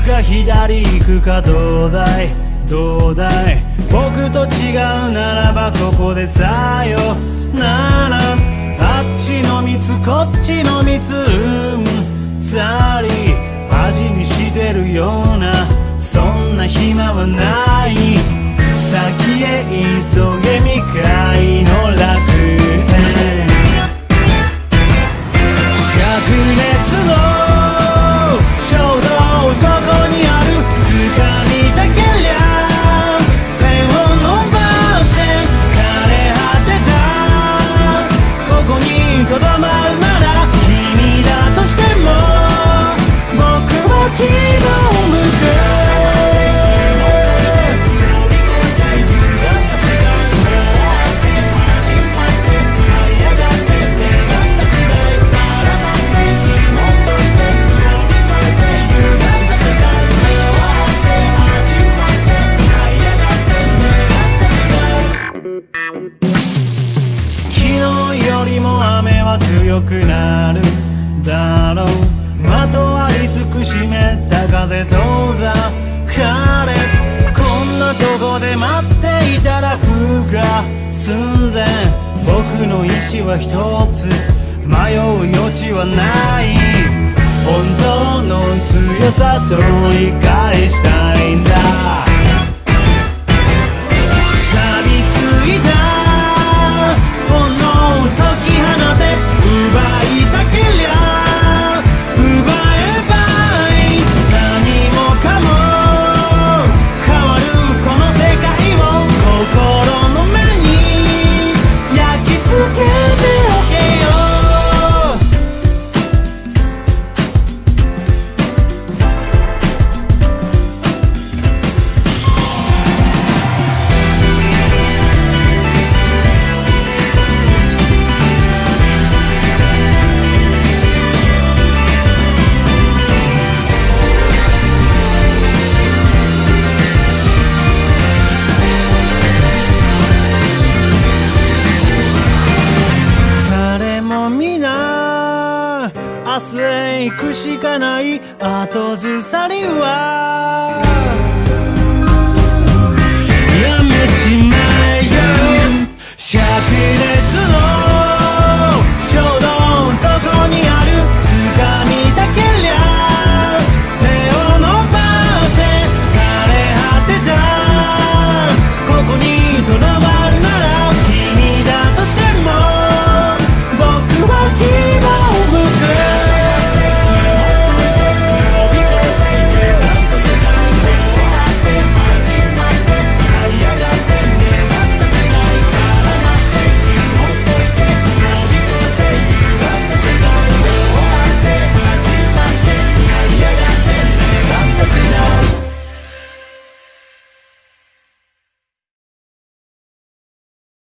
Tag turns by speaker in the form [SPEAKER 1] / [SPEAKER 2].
[SPEAKER 1] 左行くかどうだい？どうだい？僕と違うならばここでさよ。ならあっちの蜜こっちの蜜うん。ざり味見してるようなそんな暇はない。とどまるなら君だとしても僕は希望強くなるだろう。まとわりつく湿った風遠ざかれこんなとこで待っていたら風が寸前。僕の意志は一つ。迷う余地はない。本当の強さと理解したいんだ。明日へ行くしかない。後ずさりは。